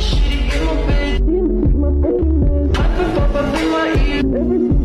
shitty in. I could pop up in my ear.